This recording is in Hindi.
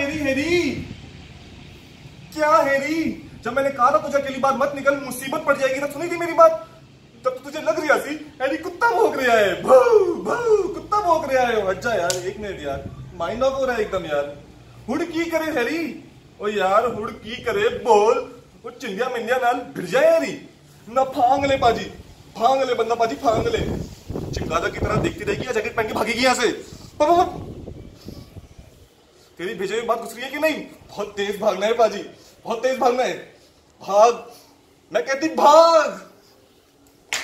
हेरी हेरी। क्या हेरी? जब मैंने कहा था तुझे अकेली बात मत निकल, मुसीबत पड़ जाएगी तब सुनी थी मेरी बात? तब तो तुझे लग रही सी, हैरी कुत्ता भोग रहा है। भू भू, कुत्ता भोग रहा है। हट जा यार, एक मिनट यार, माइंड ऑफ़ हो रहा है एकदम यार। हुड की करे हैरी? ओ यार, हुड की करे, बोल। वो चिंदिया मिंदिया नाल भिड़ जाए हैरी। ना फांग ले पाजी, फांग ले बंदा पाजी, फांग ले। चिंगादा की तरह देखती रहेगी, या जैकेट पहन के भागेगी यहाँ से। तेरी भेजे हुई बात घुस रही है कि नहीं? बहुत तेज भागना है, पाजी। बहुत तेज भागना है। भाग। मैं कहती भाग।